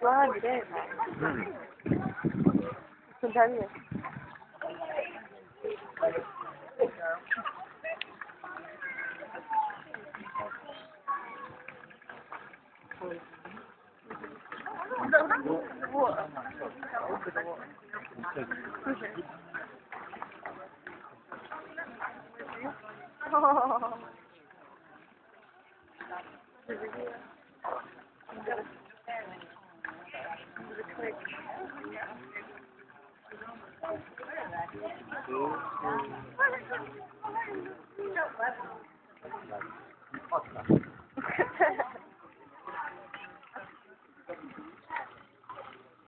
Vâng, gì đấy hả? Không thấy gì. Oh. Thank you.